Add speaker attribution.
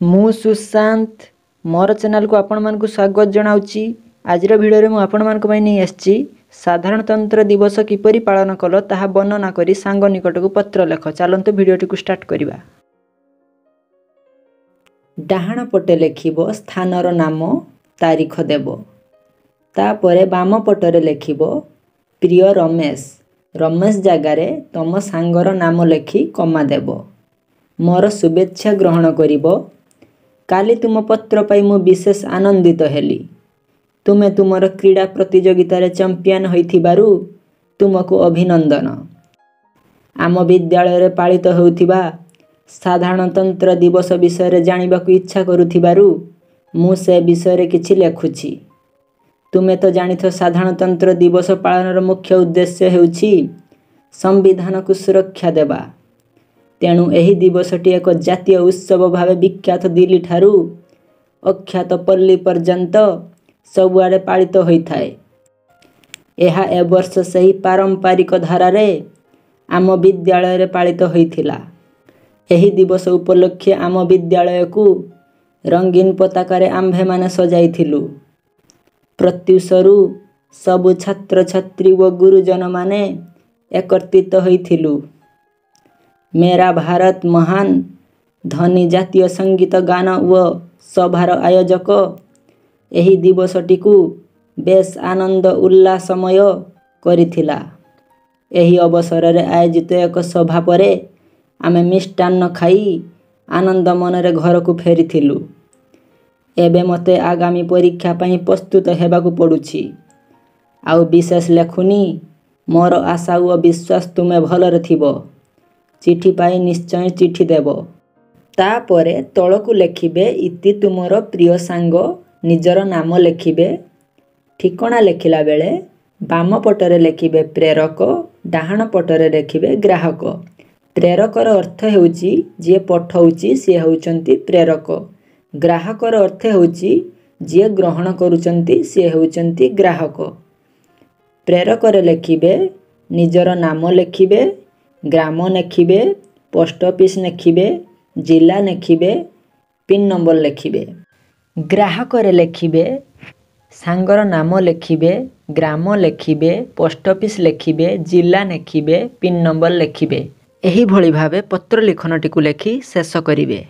Speaker 1: ମୁଁ ସୁଶାନ୍ତ ମୋର ଚ୍ୟାନେଲକୁ ଆପଣମାନଙ୍କୁ ସ୍ୱାଗତ ଜଣାଉଛି। ଆଜିର ଭିଡ଼ିଓରେ ମୁଁ ଆପଣମାନଙ୍କ ପାଇଁ ନେଇ ଆସିଛି ସାଧାରଣତନ୍ତ୍ର ଦିବସ କିପରି ପାଳନ କଲ ତାହା ବର୍ଣ୍ଣନା କରି ସାଙ୍ଗ ନିକଟକୁ ପତ୍ର ଲେଖ। ଚାଲନ୍ତୁ ଭିଡ଼ିଓଟିକୁ ଷ୍ଟାର୍ଟ କରିବା। ଡାହାଣ ପଟେ ଲେଖିବ ସ୍ଥାନର ନାମ ତାରିଖ ଦେବ। ତାପରେ ବାମ ପଟରେ ଲେଖିବ ପ୍ରିୟ ରମେଶ। ରମେଶ ଜାଗାରେ ତମ ସାଙ୍ଗର ନାମ ଲେଖି କମା ଦେବ। ମୋର ଶୁଭେଚ୍ଛା ଗ୍ରହଣ କରିବ କାଲି ତୁମ ପତ୍ର ପାଇ ମୁଁ ବିଶେଷ ଆନନ୍ଦିତ ହେଲି। ତୁମେ ତୁମର କ୍ରୀଡ଼ା ପ୍ରତିଯୋଗିତାରେ ଚମ୍ପିଆନ ହୋଇଥିବାରୁ ତୁମକୁ ଅଭିନନ୍ଦନ। ଆମ ବିଦ୍ୟାଳୟରେ ପାଳିତ ହେଉଥିବା ସାଧାରଣତନ୍ତ୍ର ଦିବସ ବିଷୟରେ ଜାଣିବାକୁ ଇଚ୍ଛା କରୁଥିବାରୁ ମୁଁ ସେ ବିଷୟରେ କିଛି ଲେଖୁଛି। ତୁମେ ତ ଜାଣିଥ ସାଧାରଣତନ୍ତ୍ର ଦିବସ ପାଳନର ମୁଖ୍ୟ ଉଦ୍ଦେଶ୍ୟ ହେଉଛି ସମ୍ବିଧାନକୁ ସୁରକ୍ଷା ଦେବା। ତେଣୁ ଏହି ଦିବସଟି ଏକ ଜାତୀୟ ଉତ୍ସବ ଭାବେ ବିଖ୍ୟାତ ଦିଲ୍ଲୀଠାରୁ ଅଖ୍ୟାତ ପଲ୍ଲୀ ପର୍ଯ୍ୟନ୍ତ ସବୁଆଡ଼େ ପାଳିତ ହୋଇଥାଏ। ଏହା ଏ ବର୍ଷ ସେହି ପାରମ୍ପାରିକ ଧାରାରେ ଆମ ବିଦ୍ୟାଳୟରେ ପାଳିତ ହୋଇଥିଲା। ଏହି ଦିବସ ଉପଲକ୍ଷେ ଆମ ବିଦ୍ୟାଳୟକୁ ରଙ୍ଗୀନ ପତାକାରେ ଆମ୍ଭେମାନେ ସଜାଇଥିଲୁ। ପ୍ରତ୍ୟୁଷରୁ ସବୁ ଛାତ୍ରଛାତ୍ରୀ ଓ ଗୁରୁଜନମାନେ ଏକତ୍ରିତ ହୋଇଥିଲୁ। ମେରା ଭାରତ ମହାନ ଧନୀ ଜାତୀୟ ସଙ୍ଗୀତ ଗାନ ଓ ସଭାର ଆୟୋଜକ ଏହି ଦିବସଟିକୁ ବେଶ ଆନନ୍ଦ ଉଲ୍ଲାସମୟ କରିଥିଲା। ଏହି ଅବସରରେ ଆୟୋଜିତ ଏକ ସଭା ପରେ ଆମେ ମିଷ୍ଟାନ୍ନ ଖାଇ ଆନନ୍ଦ ମନରେ ଘରକୁ ଫେରିଥିଲୁ। ଏବେ ମୋତେ ଆଗାମୀ ପରୀକ୍ଷା ପାଇଁ ପ୍ରସ୍ତୁତ ହେବାକୁ ପଡ଼ୁଛି। ଆଉ ବିଶେଷ ଲେଖୁନି ମୋର ଆଶା ଓ ବିଶ୍ୱାସ ତୁମେ ଭଲରେ ଥିବ। ଚିଠି ପାଇ ନିଶ୍ଚୟ ଚିଠି ଦେବ। ତାପରେ ତଳକୁ ଲେଖିବେ ଇତି ତୁମର ପ୍ରିୟ ସାଙ୍ଗ ନିଜର ନାମ ଲେଖିବେ। ଠିକଣା ଲେଖିଲା ବେଳେ ବାମ ପଟରେ ଲେଖିବେ ପ୍ରେରକ ଡାହାଣ ପଟରେ ଲେଖିବେ ଗ୍ରାହକ। ପ୍ରେରକର ଅର୍ଥ ହେଉଛି ଯିଏ ପଠାଉଛି ସିଏ ହେଉଛନ୍ତି ପ୍ରେରକ। ଗ୍ରାହକର ଅର୍ଥ ହେଉଛି ଯିଏ ଗ୍ରହଣ କରୁଛନ୍ତି ସିଏ ହେଉଛନ୍ତି ଗ୍ରାହକ। ପ୍ରେରକରେ ଲେଖିବେ ନିଜର ନାମ ଲେଖିବେ ଗ୍ରାମ ଲେଖିବେ ପୋଷ୍ଟ ଅଫିସ୍ ଲେଖିବେ ଜିଲ୍ଲା ଲେଖିବେ ପିନ୍ ନମ୍ବର ଲେଖିବେ ଗ୍ରାହକରେ ଲେଖିବେ ସାଙ୍ଗର ନାମ ଲେଖିବେ ଗ୍ରାମ ଲେଖିବେ ପୋଷ୍ଟ ଅଫିସ୍ ଲେଖିବେ ଜିଲ୍ଲା ଲେଖିବେ ପିନ୍ ନମ୍ବର ଲେଖିବେ ଏହିଭଳି ଭାବେ ପତ୍ର ଲିଖନଟିକୁ ଲେଖି ଶେଷ କରିବେ